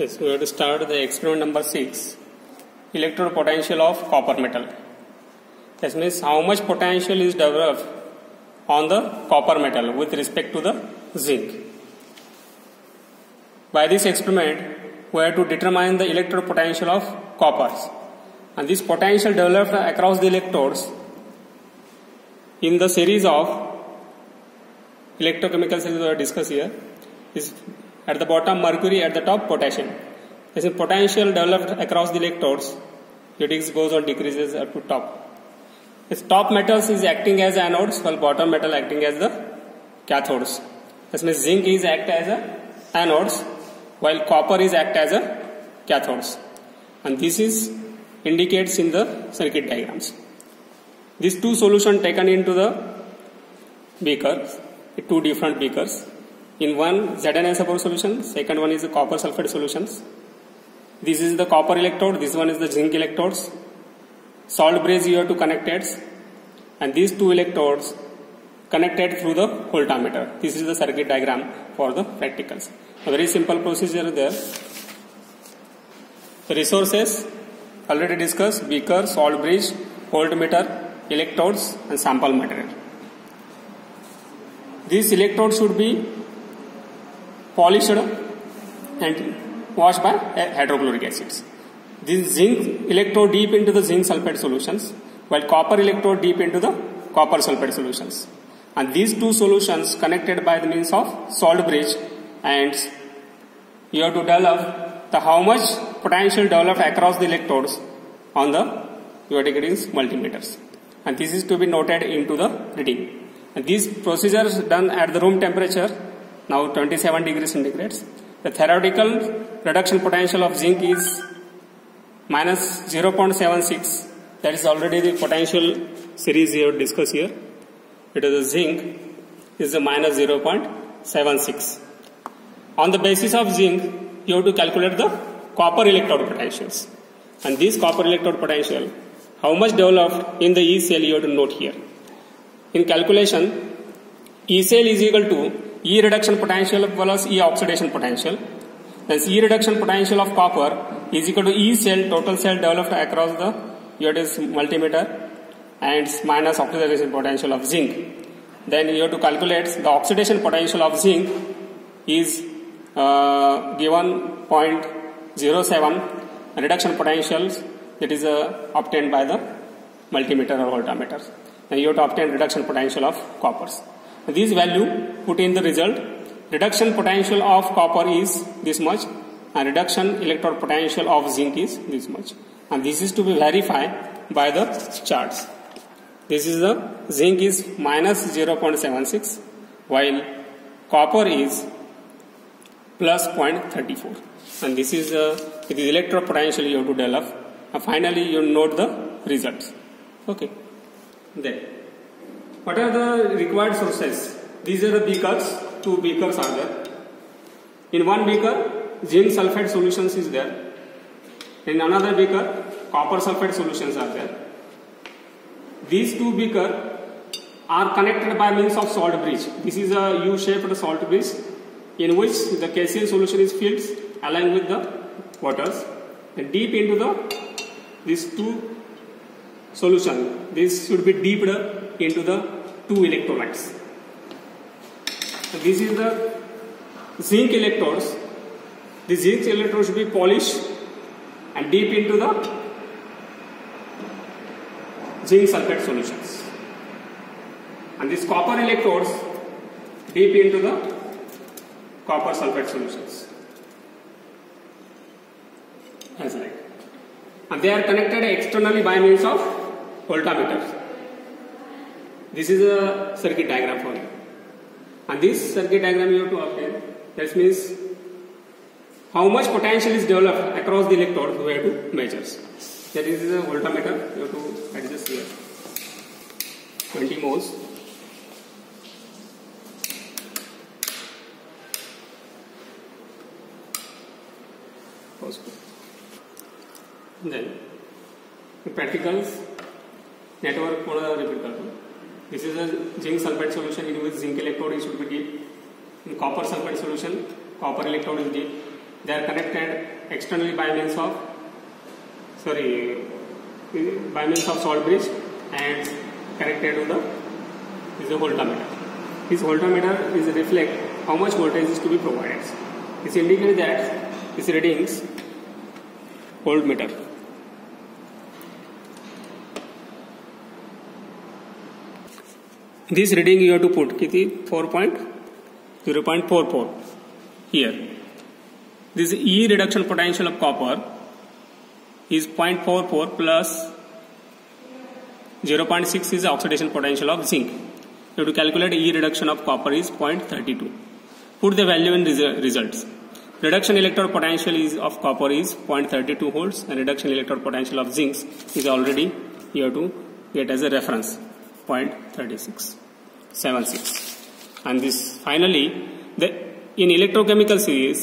Yes, we have to start the experiment number 6 electrode potential of copper metal. This means how much potential is developed on the copper metal with respect to the zinc. By this experiment, we have to determine the electrode potential of coppers. And this potential developed across the electrodes in the series of electrochemical cells we have discussed here is at the bottom mercury at the top potassium. This is potential developed across the electrodes it goes on decreases up to top. This top metals is acting as anodes while bottom metal acting as the cathodes. This means zinc is act as a anodes while copper is act as a cathodes. And this is indicates in the circuit diagrams. These two solutions taken into the beakers two different beakers in one ZnSO4 solution, second one is the copper sulfate solutions. This is the copper electrode, this one is the zinc electrodes. Salt bridge you have to connect it and these two electrodes connected through the voltmeter. This is the circuit diagram for the practicals. A very simple procedure there. The resources already discussed beaker, salt bridge, voltmeter, electrodes and sample material. These electrodes should be polished and washed by hydrochloric acids. This zinc electrode deep into the zinc sulfate solutions while copper electrode deep into the copper sulfate solutions. And these two solutions connected by the means of salt bridge and you have to develop the how much potential developed across the electrodes on the your degrees multimeters. And this is to be noted into the reading. And these procedures done at the room temperature now 27 degrees centigrade. The theoretical reduction potential of zinc is minus 0.76. That is already the potential series we have discussed here. It is the zinc is the minus 0.76. On the basis of zinc, you have to calculate the copper electrode potentials. And this copper electrode potential, how much developed in the E cell you have to note here. In calculation, E cell is equal to E reduction potential plus E oxidation potential. Thus E reduction potential of copper is equal to E cell total cell developed across the here it is multimeter and minus oxidation potential of zinc. Then you have to calculate the oxidation potential of zinc is uh, given 0.07 reduction potentials that is uh, obtained by the multimeter or voltmeter. And you have to obtain reduction potential of coppers this value put in the result reduction potential of copper is this much and reduction electrode potential of zinc is this much. And this is to be verified by the charts. This is the zinc is minus 0.76 while copper is plus 0.34 and this is the it is electrode potential you have to develop. And finally you note the results. Okay. Then what are the required sources? These are the beakers. Two beakers are there. In one beaker, zinc sulfate solutions is there. In another beaker, copper sulfate solutions are there. These two beakers are connected by means of salt bridge. This is a U-shaped salt bridge in which the KCl solution is filled along with the waters. And deep into the these two solution, this should be deeped into the two electrolytes. So this is the zinc electrodes. The zinc electrodes should be polished and deep into the zinc sulfate solutions. And these copper electrodes deep into the copper sulfate solutions. As like. And they are connected externally by means of voltmeters. This is a circuit diagram for you. And this circuit diagram you have to obtain. That means how much potential is developed across the electrode we have to measure. That is a voltmeter. You have to adjust here. 20 moles. Then the practicals network the repeat this is a zinc sulfate solution in which zinc electrode is should be deep. In copper sulfate solution, copper electrode is deep. they are connected externally by means of sorry by means of salt bridge and connected to the is a voltmeter. This voltmeter is reflect how much voltage is to be provided. This indicates that this readings voltmeter. This reading you have to put kiti 4.0.44 here. This E reduction potential of copper is 0.44 plus 0.6 is the oxidation potential of zinc. You have to calculate E reduction of copper is 0.32. Put the value in results. Reduction electrode potential is of copper is 0.32 volts and reduction electrode potential of zinc is already you have to get as a reference 0.36 76 and this finally the in electrochemical series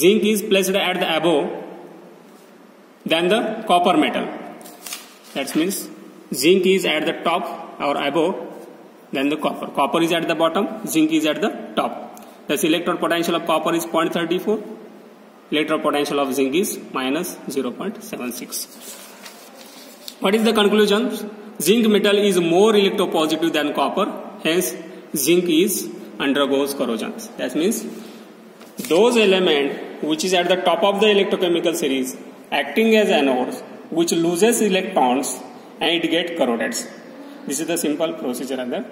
zinc is placed at the above than the copper metal that means zinc is at the top or above than the copper. Copper is at the bottom, zinc is at the top. Thus electrode potential of copper is 0.34, electrode potential of zinc is minus 0.76. What is the conclusion? Zinc metal is more electropositive than copper, hence zinc is undergoes corrosion. That means those element which is at the top of the electrochemical series acting as anodes which loses electrons and it get corroded. This is the simple procedure under.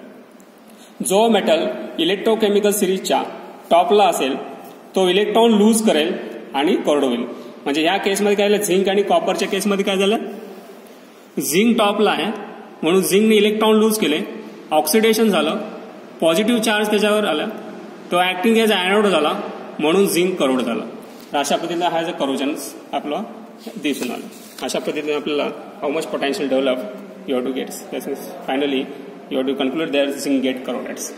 जो metal electrochemical सिरीजच्या टॉपला असेल तो electron lose करेल आणि कोरड होईल म्हणजे या केसमध्ये काय झालं झिंक आणि कॉपरच्या केसमध्ये काय झालं झिंक टॉपला आहे म्हणून झिंकने इलेक्ट्रॉन लूज केले. ऑक्सिडेशन झालं. पॉझिटिव्ह चार्ज त्याच्यावर आला. तो ऍक्टिंग एज अॅनोड झाला. म्हणून झिंक करोड झाला. अशा पद्धतीने हा अ करोजन आपलं दिसून आलं. अशा पद्धतीने आपल्याला how much potential develop your to gets finally your to conclude there zinc get corrodes